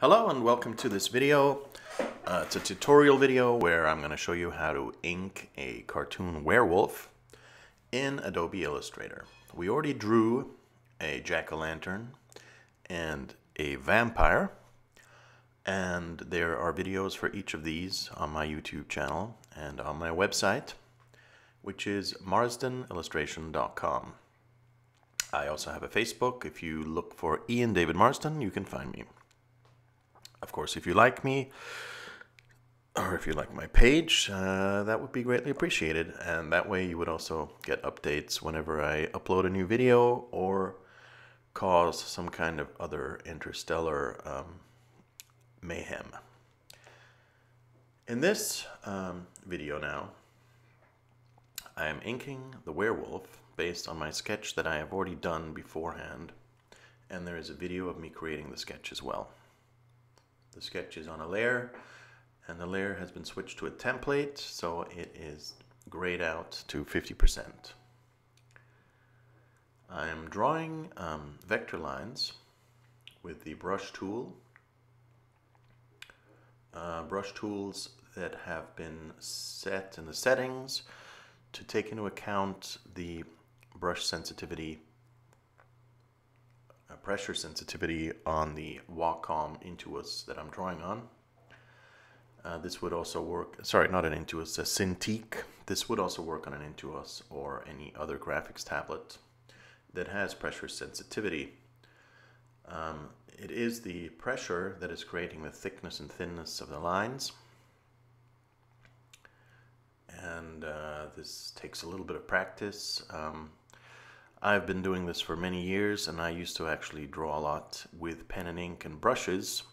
Hello and welcome to this video. Uh, it's a tutorial video where I'm going to show you how to ink a cartoon werewolf in Adobe Illustrator. We already drew a jack-o'-lantern and a vampire and there are videos for each of these on my YouTube channel and on my website which is marsdenillustration.com. I also have a Facebook. If you look for Ian David Marsden, you can find me. Of course, if you like me, or if you like my page, uh, that would be greatly appreciated. And that way you would also get updates whenever I upload a new video or cause some kind of other interstellar um, mayhem. In this um, video now, I am inking the werewolf based on my sketch that I have already done beforehand, and there is a video of me creating the sketch as well. The sketch is on a layer, and the layer has been switched to a template, so it is grayed out to 50%. I am drawing um, vector lines with the brush tool. Uh, brush tools that have been set in the settings to take into account the brush sensitivity, pressure sensitivity on the Wacom Intuos that I'm drawing on. Uh, this would also work, sorry, not an Intuos, a Cintiq. This would also work on an Intuos or any other graphics tablet that has pressure sensitivity. Um, it is the pressure that is creating the thickness and thinness of the lines and uh, this takes a little bit of practice. Um, I've been doing this for many years, and I used to actually draw a lot with pen and ink and brushes,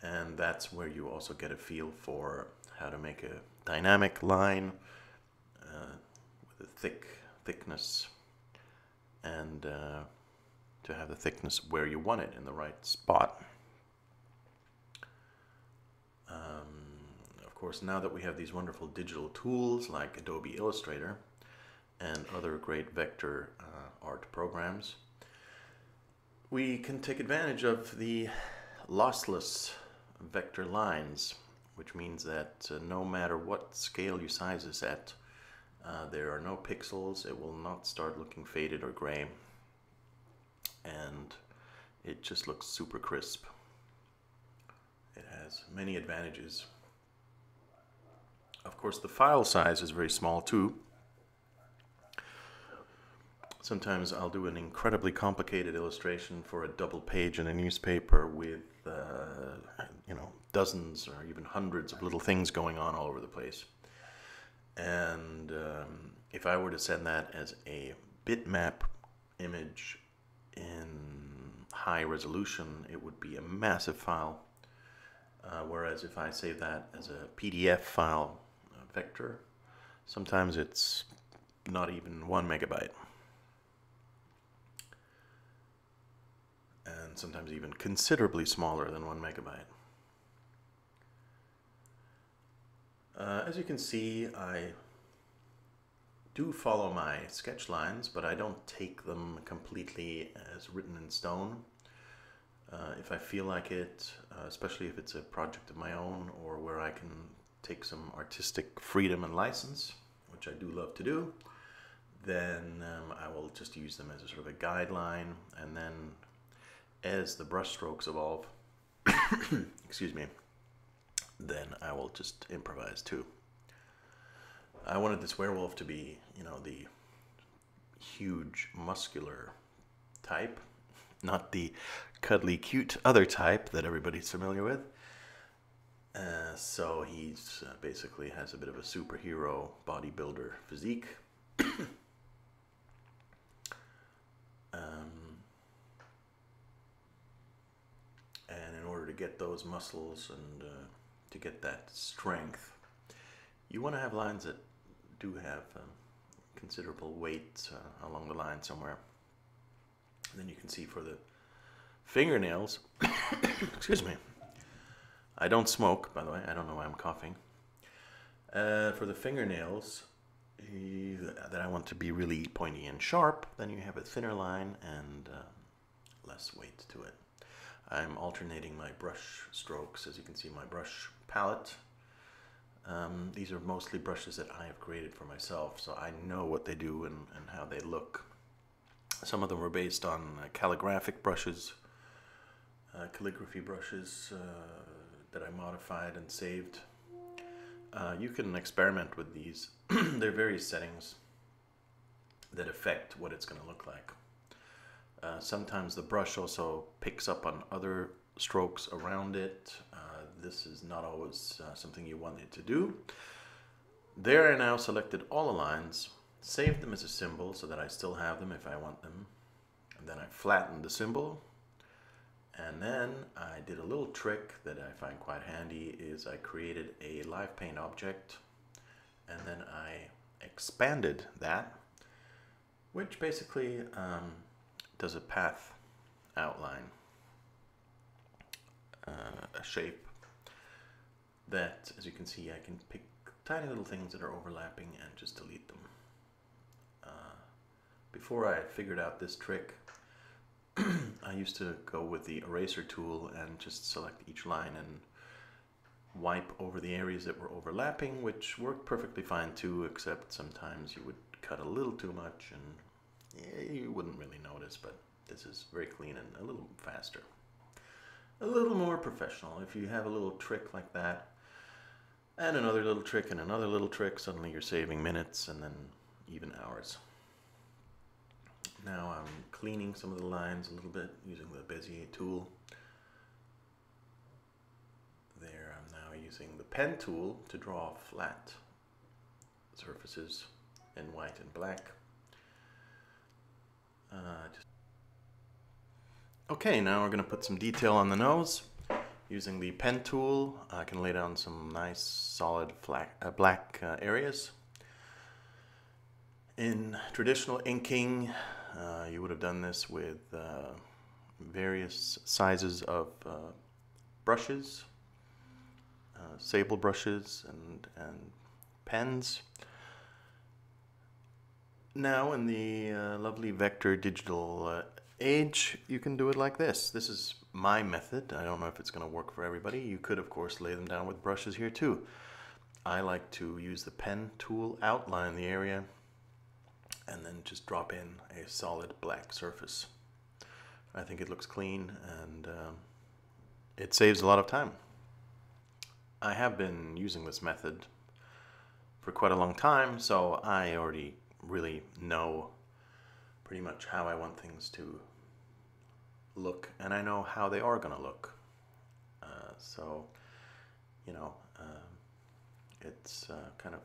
and that's where you also get a feel for how to make a dynamic line uh, with a thick thickness, and uh, to have the thickness where you want it in the right spot. Um, of course, now that we have these wonderful digital tools like Adobe Illustrator and other great vector uh, art programs, we can take advantage of the lossless vector lines, which means that uh, no matter what scale you size this at, uh, there are no pixels, it will not start looking faded or gray, and it just looks super crisp. It has many advantages. Of course, the file size is very small too. Sometimes I'll do an incredibly complicated illustration for a double page in a newspaper with, uh, you know, dozens or even hundreds of little things going on all over the place. And um, if I were to send that as a bitmap image in high resolution, it would be a massive file. Uh, whereas if I save that as a PDF file, a vector. Sometimes it's not even one megabyte. And sometimes even considerably smaller than one megabyte. Uh, as you can see, I do follow my sketch lines, but I don't take them completely as written in stone. Uh, if I feel like it, uh, especially if it's a project of my own or where I can take some artistic freedom and license, which I do love to do, then um, I will just use them as a sort of a guideline. And then as the brush strokes evolve, excuse me, then I will just improvise too. I wanted this werewolf to be, you know, the huge muscular type, not the cuddly cute other type that everybody's familiar with. Uh, so he's uh, basically has a bit of a superhero bodybuilder physique. um, and in order to get those muscles and uh, to get that strength, you want to have lines that do have um, considerable weight uh, along the line somewhere. And then you can see for the fingernails, excuse me, I don't smoke, by the way. I don't know why I'm coughing. Uh, for the fingernails that I want to be really pointy and sharp, then you have a thinner line and uh, less weight to it. I'm alternating my brush strokes. As you can see, my brush palette. Um, these are mostly brushes that I have created for myself, so I know what they do and, and how they look. Some of them were based on uh, calligraphic brushes, uh, calligraphy brushes uh, that I modified and saved. Uh, you can experiment with these. there are various settings that affect what it's going to look like. Uh, sometimes the brush also picks up on other strokes around it. Uh, this is not always uh, something you want it to do. There I now selected all the lines, saved them as a symbol so that I still have them if I want them. And then I flattened the symbol. And then I did a little trick that I find quite handy is I created a live paint object and then I expanded that, which basically um, does a path outline, uh, a shape that, as you can see, I can pick tiny little things that are overlapping and just delete them. Uh, before I figured out this trick, I used to go with the eraser tool and just select each line and wipe over the areas that were overlapping, which worked perfectly fine too, except sometimes you would cut a little too much and you wouldn't really notice, but this is very clean and a little faster. A little more professional. If you have a little trick like that, and another little trick and another little trick, suddenly you're saving minutes and then even hours. Now I'm cleaning some of the lines a little bit using the Bezier tool. There, I'm now using the pen tool to draw flat surfaces in white and black. Uh, just okay, now we're going to put some detail on the nose. Using the pen tool, I can lay down some nice solid black, uh, black uh, areas. In traditional inking, uh, you would have done this with uh, various sizes of brushes, sable brushes and, and pens. Now in the lovely vector digital age, you can do it like this. This is my method. I don't know if it's going to work for everybody. You could, of course, lay them down with brushes here too. I like to use the pen tool, outline the area, and then just drop in a solid black surface. I think it looks clean and um, it saves a lot of time. I have been using this method for quite a long time, so I already really know pretty much how I want things to look, and I know how they are going to look. Uh, so, you know, uh, it's uh, kind of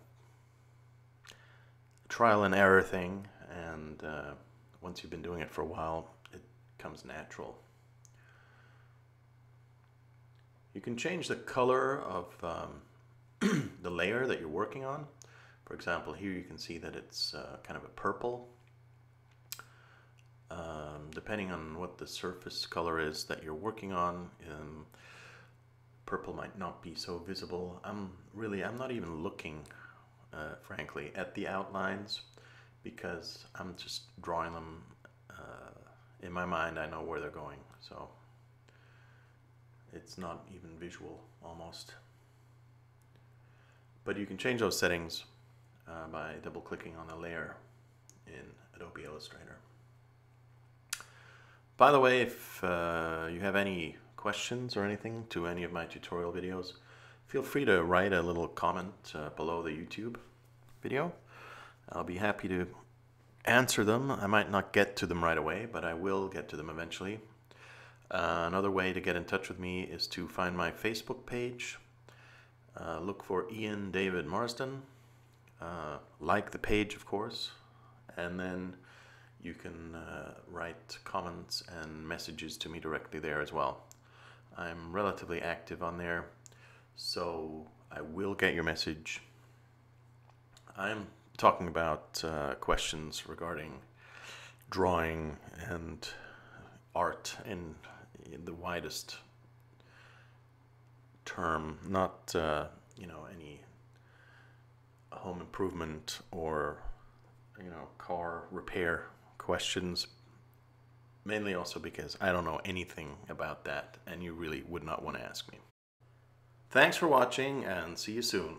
a trial and error thing, and uh, once you've been doing it for a while, it comes natural. You can change the color of um, the layer that you're working on. For example, here you can see that it's uh, kind of a purple um, depending on what the surface color is that you're working on, um, purple might not be so visible. I'm really, I'm not even looking, uh, frankly, at the outlines because I'm just drawing them uh, in my mind. I know where they're going, so it's not even visual almost. But you can change those settings uh, by double clicking on the layer in Adobe Illustrator. By the way, if uh, you have any questions or anything to any of my tutorial videos, feel free to write a little comment uh, below the YouTube video. I'll be happy to answer them. I might not get to them right away, but I will get to them eventually. Uh, another way to get in touch with me is to find my Facebook page. Uh, look for Ian David Marsden. Uh, like the page, of course, and then you can uh, write comments and messages to me directly there as well. I'm relatively active on there, so I will get your message. I'm talking about uh, questions regarding drawing and art in, in the widest term, not uh, you know any home improvement or you know car repair questions Mainly also because I don't know anything about that, and you really would not want to ask me. Thanks for watching, and see you soon.